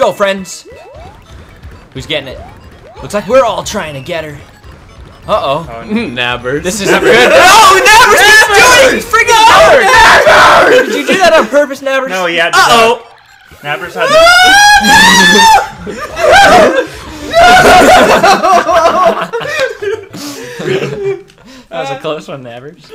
go, friends. Who's getting it? Looks like we're all trying to get her. Uh-oh. Oh, Nabbers. This isn't good. Oh, Nabbers keeps doing it! Freaking Nabbers! Did you do that on purpose, Nabbers? no, yeah. Uh-oh. Nabbers had. That was a close one, Nabbers.